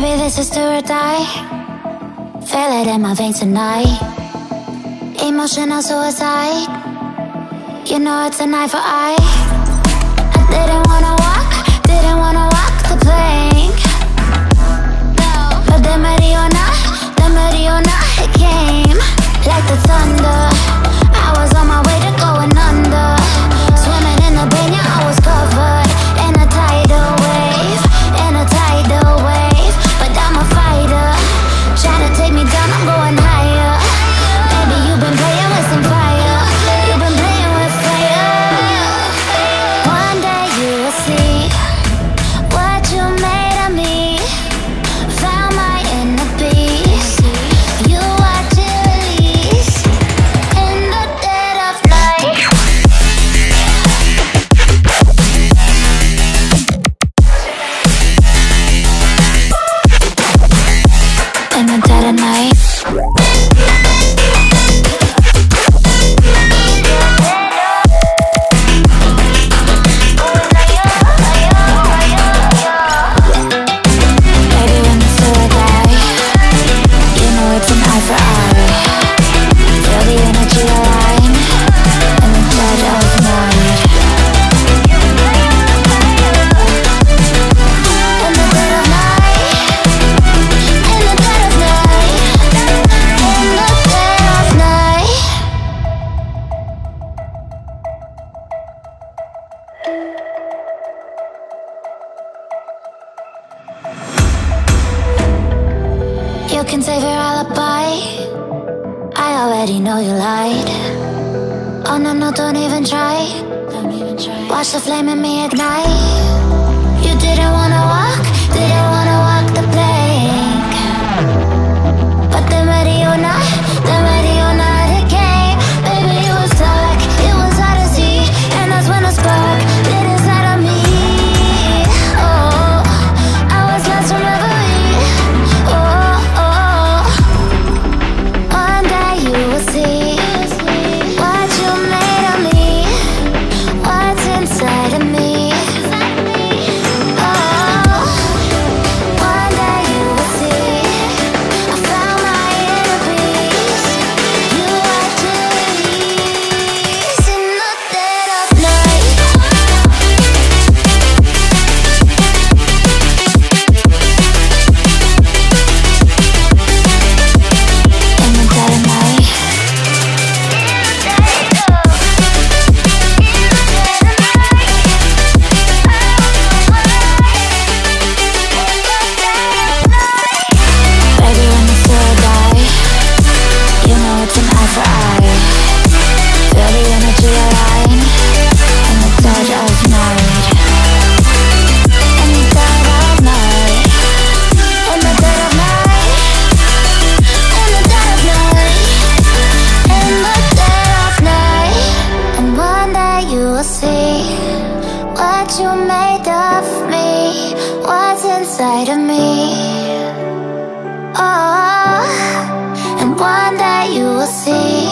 Baby, this is do or die. Feel it in my veins tonight. Emotional suicide. You know it's an eye for eye I didn't wanna walk Didn't wanna walk the plank. No But the Mariona The Mariona, it came. Like the thunder I was on my way to going under. will see what you made of me, what's inside of me. Oh, and one that you will see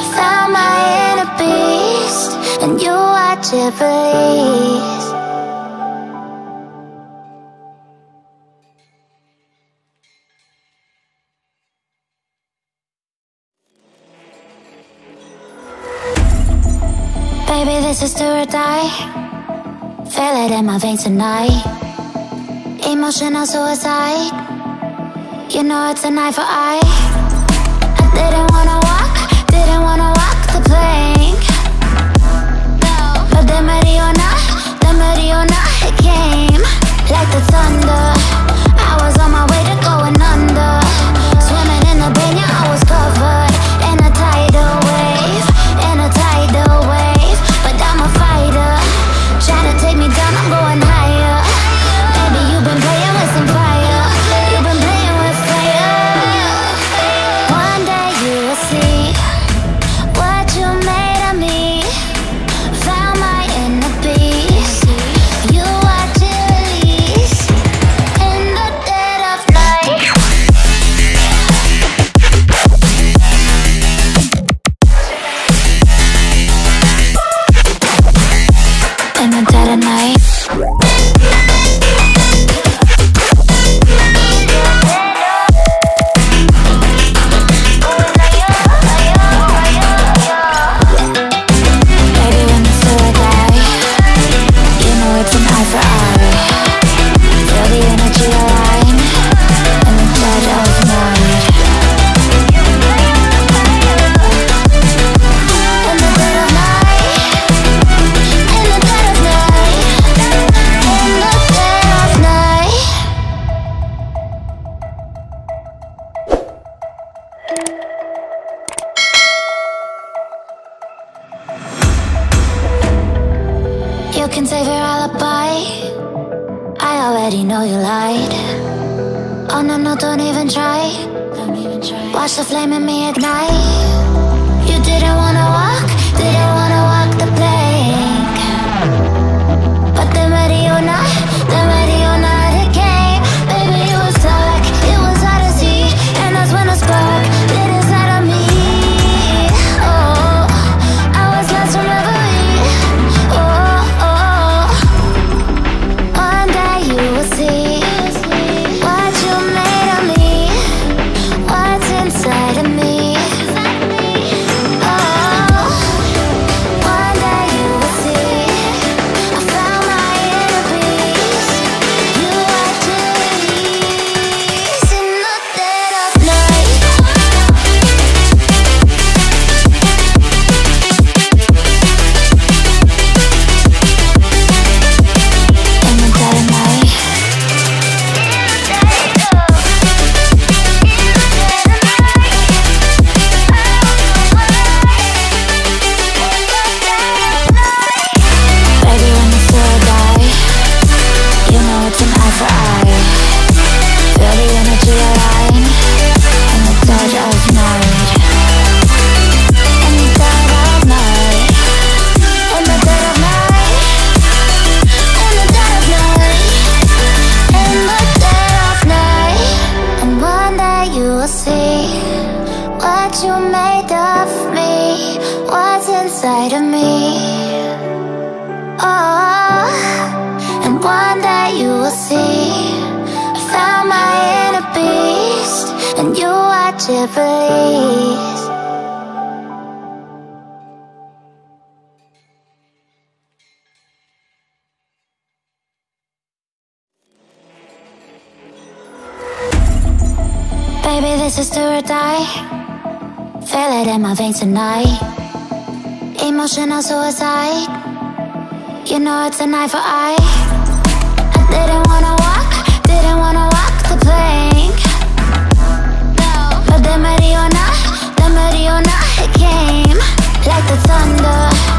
I found my inner beast, and you watch it release. Sister or die. Feel it in my veins tonight. Emotional suicide. You know it's a knife for eye can save your alibi. I already know you lied. Oh no, no, don't even try. Watch the flame in me ignite. You didn't wanna. This do or die? Feel it in my veins tonight. Emotional suicide. You know it's a knife for eye I didn't wanna walk Didn't wanna walk the plank. No But then Mariona then Mariona It came. Like the thunder.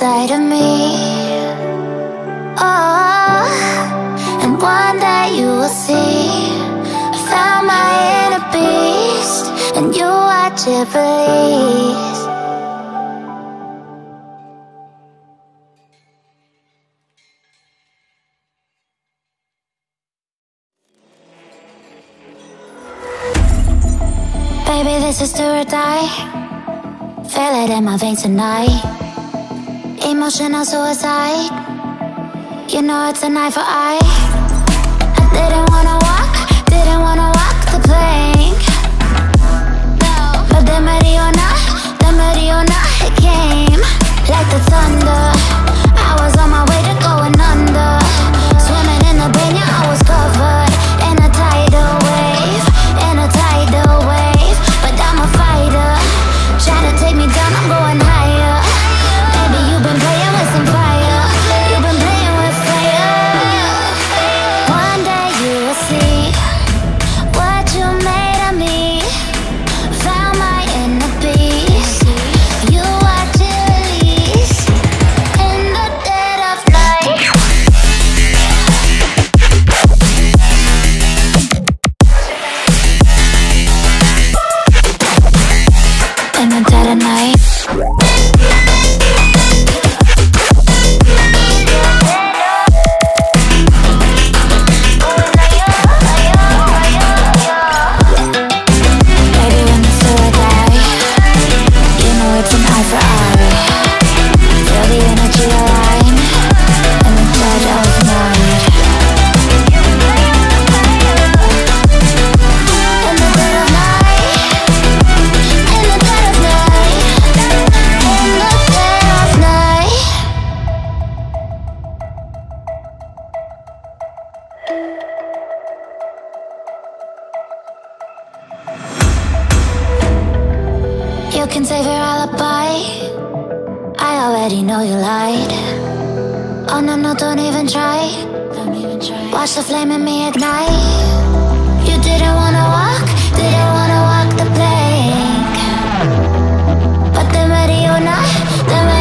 inside of me. Oh, and one that you will see. I found my inner beast And you watch it release Baby, this is do or die. Feel it in my veins tonight. Emotional suicide. You know it's an eye for eye. I didn't wanna walk, didn't wanna walk the plank. But the Mariona, the Mariona, In the dead of night can save your alibi. I already know you lied. Oh no, no, don't even try. Don't even try. Watch the flame in me ignite. You didn't wanna walk, didn't wanna walk the plank. But the Mariona, the Mariona,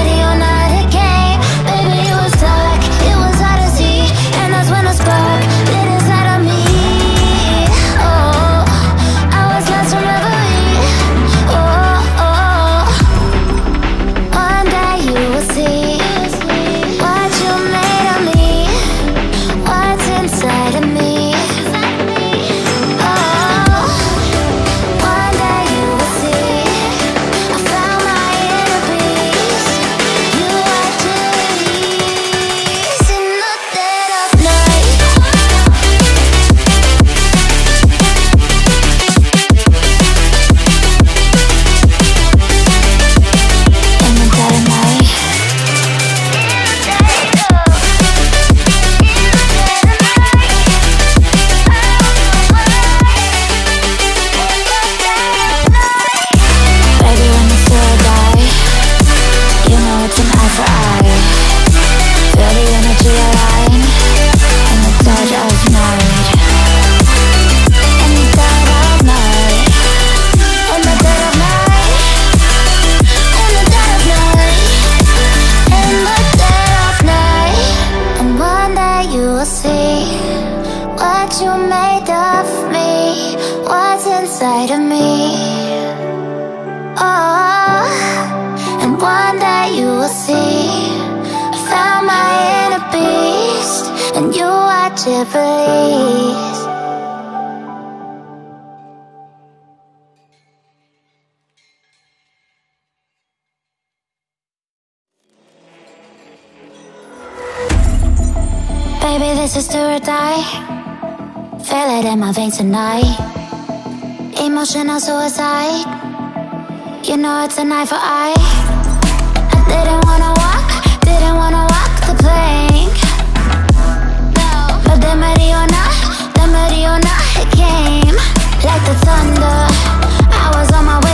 Baby, this is do or die. Feel it in my veins tonight. Emotional suicide. You know it's an eye for eye. I didn't wanna walk, didn't wanna walk the plank. No But the Mariona, the Mariona, it came like the thunder. I was on my way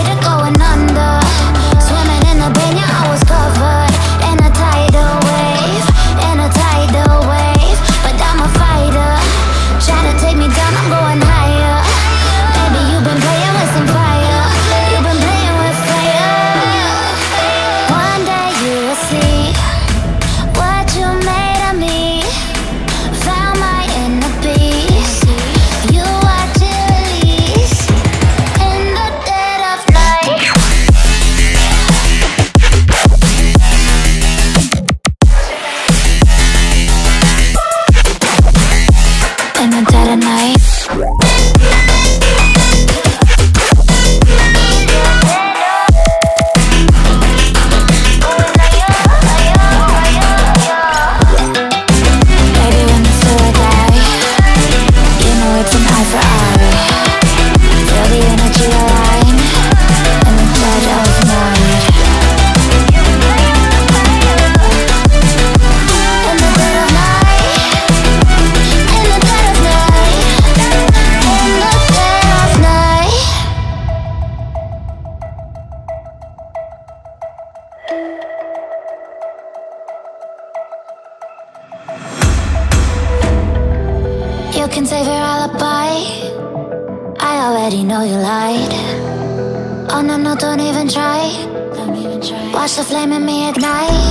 Watch the flame in me ignite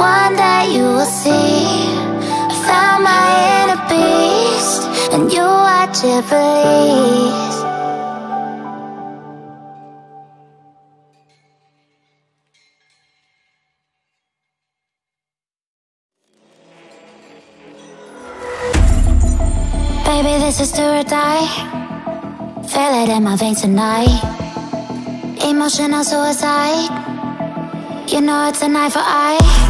one that you will see. I found my inner beast And you watch it release Baby, this is do or die. Feel it in my veins tonight. Emotional suicide. You know it's an eye for eye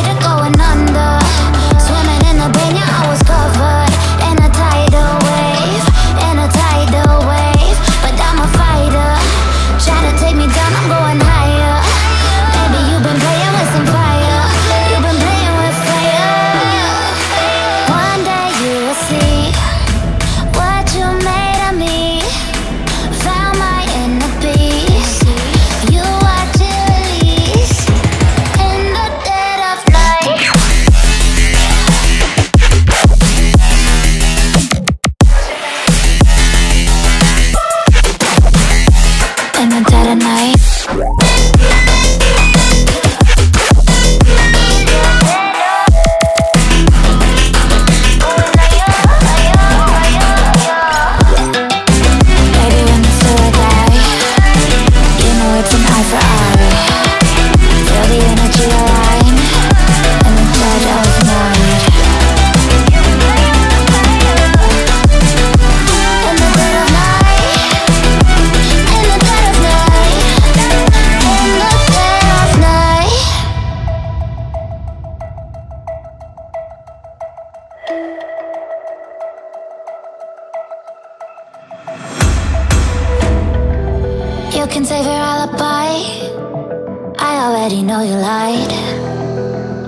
already know you lied.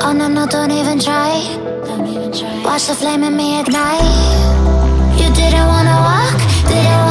Oh no, no, don't even try. Watch the flame in me ignite. You didn't wanna walk, didn't